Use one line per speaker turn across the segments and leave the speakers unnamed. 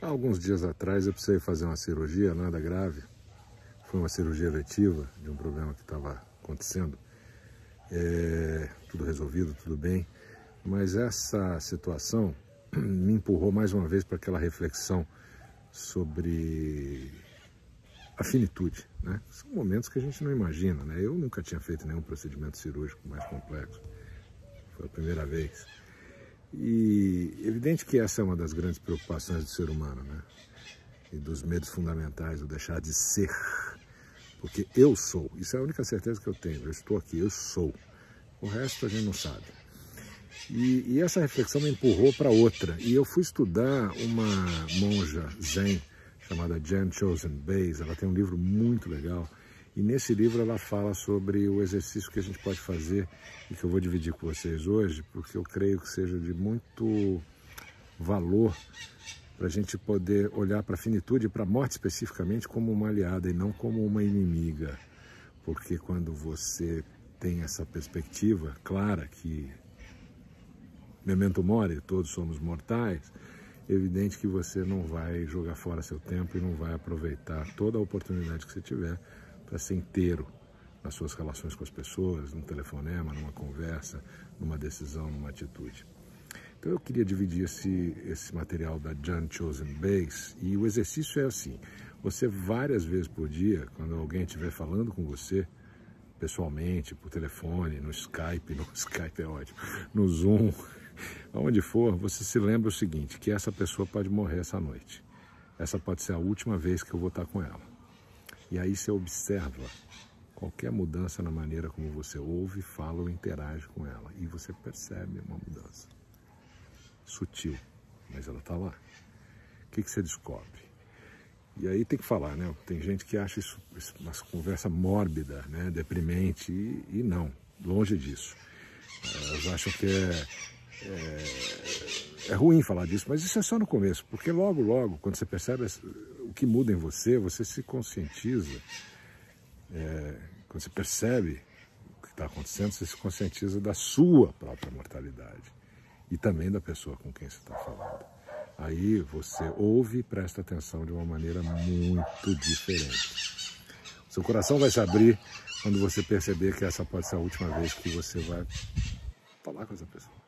Há alguns dias atrás eu precisei fazer uma cirurgia, nada grave. Foi uma cirurgia letiva de um problema que estava acontecendo. É, tudo resolvido, tudo bem. Mas essa situação me empurrou mais uma vez para aquela reflexão sobre a finitude. Né? São momentos que a gente não imagina. Né? Eu nunca tinha feito nenhum procedimento cirúrgico mais complexo. Foi a primeira vez. E evidente que essa é uma das grandes preocupações do ser humano, né? E dos medos fundamentais, o deixar de ser. Porque eu sou, isso é a única certeza que eu tenho, eu estou aqui, eu sou. O resto a gente não sabe. E, e essa reflexão me empurrou para outra. E eu fui estudar uma monja zen chamada Jan Chosen Bays. Ela tem um livro muito legal. E nesse livro ela fala sobre o exercício que a gente pode fazer e que eu vou dividir com vocês hoje, porque eu creio que seja de muito valor para a gente poder olhar para a finitude e para a morte especificamente como uma aliada e não como uma inimiga. Porque quando você tem essa perspectiva clara que memento mori, todos somos mortais, evidente que você não vai jogar fora seu tempo e não vai aproveitar toda a oportunidade que você tiver para ser inteiro nas suas relações com as pessoas, num telefonema, numa conversa, numa decisão, numa atitude. Então eu queria dividir esse, esse material da John Chosen Base e o exercício é assim, você várias vezes por dia, quando alguém estiver falando com você, pessoalmente, por telefone, no Skype, no Skype é ótimo, no Zoom, aonde for, você se lembra o seguinte, que essa pessoa pode morrer essa noite. Essa pode ser a última vez que eu vou estar com ela. E aí você observa qualquer mudança na maneira como você ouve, fala ou interage com ela. E você percebe uma mudança. Sutil, mas ela está lá. O que, que você descobre? E aí tem que falar, né? Tem gente que acha isso, uma conversa mórbida, né? deprimente, e, e não, longe disso. Elas acham que é, é, é, ruim falar disso, mas isso é só no começo, porque logo, logo, quando você percebe o que muda em você, você se conscientiza, é, quando você percebe o que está acontecendo, você se conscientiza da sua própria mortalidade e também da pessoa com quem você está falando. Aí você ouve e presta atenção de uma maneira muito diferente. Seu coração vai se abrir quando você perceber que essa pode ser a última vez que você vai falar com essa pessoa.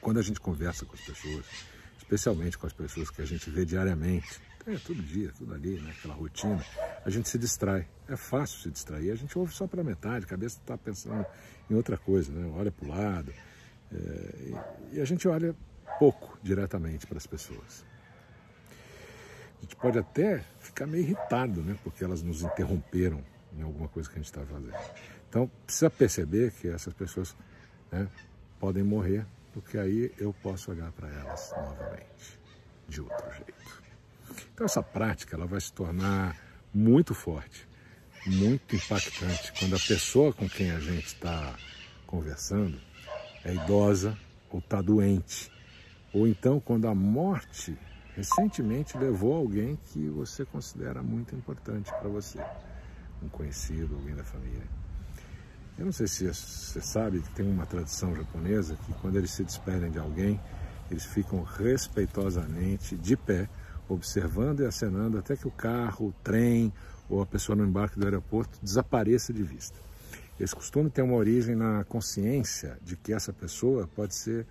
Quando a gente conversa com as pessoas, especialmente com as pessoas que a gente vê diariamente, é, todo dia, tudo ali, né, aquela rotina, a gente se distrai. É fácil se distrair, a gente ouve só pela metade, a cabeça está pensando em outra coisa, né? olha para o lado. É, e a gente olha pouco diretamente para as pessoas. A gente pode até ficar meio irritado, né? Porque elas nos interromperam em alguma coisa que a gente está fazendo. Então, precisa perceber que essas pessoas né, podem morrer, porque aí eu posso olhar para elas novamente, de outro jeito. Então, essa prática ela vai se tornar muito forte, muito impactante, quando a pessoa com quem a gente está conversando é idosa ou está doente, ou então quando a morte recentemente levou alguém que você considera muito importante para você, um conhecido, alguém da família. Eu não sei se você sabe que tem uma tradição japonesa que quando eles se despedem de alguém, eles ficam respeitosamente de pé, observando e acenando até que o carro, o trem ou a pessoa no embarque do aeroporto desapareça de vista. Esse costume tem uma origem na consciência de que essa pessoa pode ser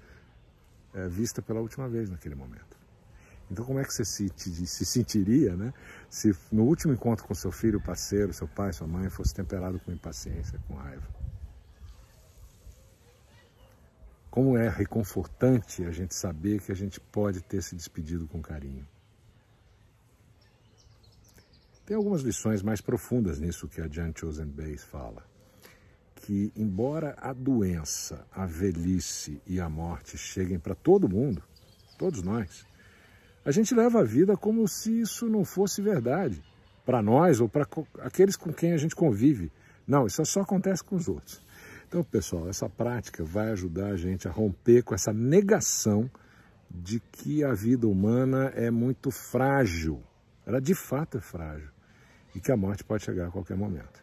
é, vista pela última vez naquele momento. Então, como é que você se, se sentiria né, se no último encontro com seu filho, parceiro, seu pai, sua mãe fosse temperado com impaciência, com raiva? Como é reconfortante a gente saber que a gente pode ter se despedido com carinho. Tem algumas lições mais profundas nisso que a Jan Chosen Base fala que, embora a doença, a velhice e a morte cheguem para todo mundo, todos nós, a gente leva a vida como se isso não fosse verdade para nós ou para aqueles com quem a gente convive. Não, isso só acontece com os outros. Então, pessoal, essa prática vai ajudar a gente a romper com essa negação de que a vida humana é muito frágil. Ela de fato é frágil e que a morte pode chegar a qualquer momento.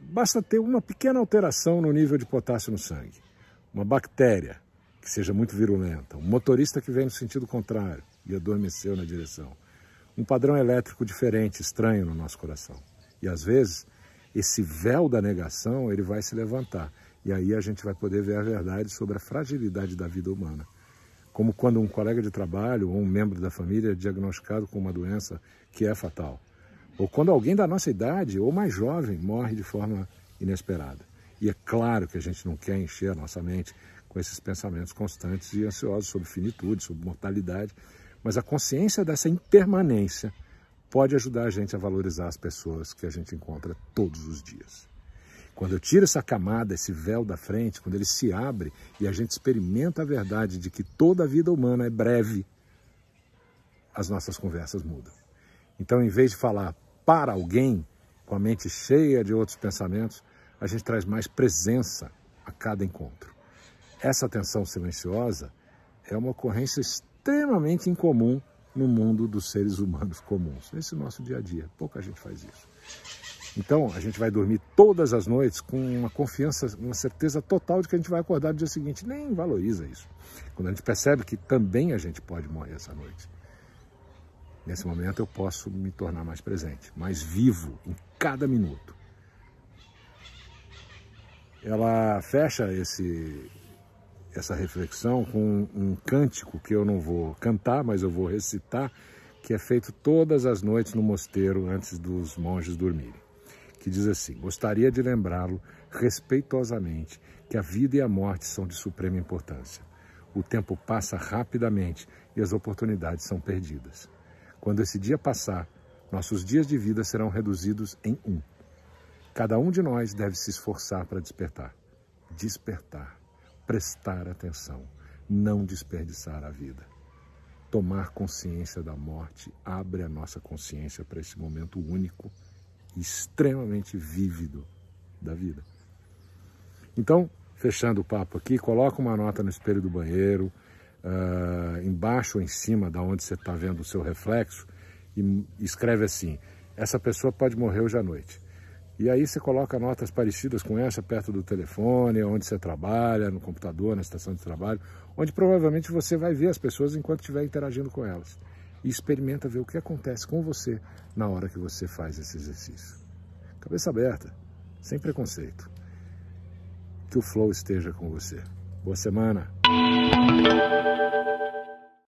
Basta ter uma pequena alteração no nível de potássio no sangue. Uma bactéria que seja muito virulenta, um motorista que vem no sentido contrário e adormeceu na direção, um padrão elétrico diferente, estranho no nosso coração. E às vezes, esse véu da negação, ele vai se levantar. E aí a gente vai poder ver a verdade sobre a fragilidade da vida humana. Como quando um colega de trabalho ou um membro da família é diagnosticado com uma doença que é fatal. Ou quando alguém da nossa idade ou mais jovem morre de forma inesperada. E é claro que a gente não quer encher a nossa mente com esses pensamentos constantes e ansiosos sobre finitude, sobre mortalidade, mas a consciência dessa impermanência pode ajudar a gente a valorizar as pessoas que a gente encontra todos os dias. Quando eu tiro essa camada, esse véu da frente, quando ele se abre e a gente experimenta a verdade de que toda a vida humana é breve, as nossas conversas mudam. Então, em vez de falar para alguém, com a mente cheia de outros pensamentos, a gente traz mais presença a cada encontro. Essa atenção silenciosa é uma ocorrência extremamente incomum no mundo dos seres humanos comuns, nesse nosso dia a dia. Pouca gente faz isso. Então, a gente vai dormir todas as noites com uma confiança, uma certeza total de que a gente vai acordar no dia seguinte. Nem valoriza isso. Quando a gente percebe que também a gente pode morrer essa noite. Nesse momento eu posso me tornar mais presente, mais vivo em cada minuto. Ela fecha esse, essa reflexão com um cântico que eu não vou cantar, mas eu vou recitar, que é feito todas as noites no mosteiro antes dos monges dormirem que diz assim: Gostaria de lembrá-lo respeitosamente que a vida e a morte são de suprema importância. O tempo passa rapidamente e as oportunidades são perdidas. Quando esse dia passar, nossos dias de vida serão reduzidos em um. Cada um de nós deve se esforçar para despertar. Despertar, prestar atenção, não desperdiçar a vida. Tomar consciência da morte abre a nossa consciência para esse momento único extremamente vívido da vida. Então, fechando o papo aqui, coloca uma nota no espelho do banheiro, uh, embaixo ou em cima da onde você está vendo o seu reflexo, e escreve assim: essa pessoa pode morrer hoje à noite. E aí você coloca notas parecidas com essa perto do telefone, onde você trabalha, no computador, na estação de trabalho, onde provavelmente você vai ver as pessoas enquanto estiver interagindo com elas e experimenta ver o que acontece com você na hora que você faz esse exercício. Cabeça aberta, sem preconceito. Que o flow esteja com você. Boa semana!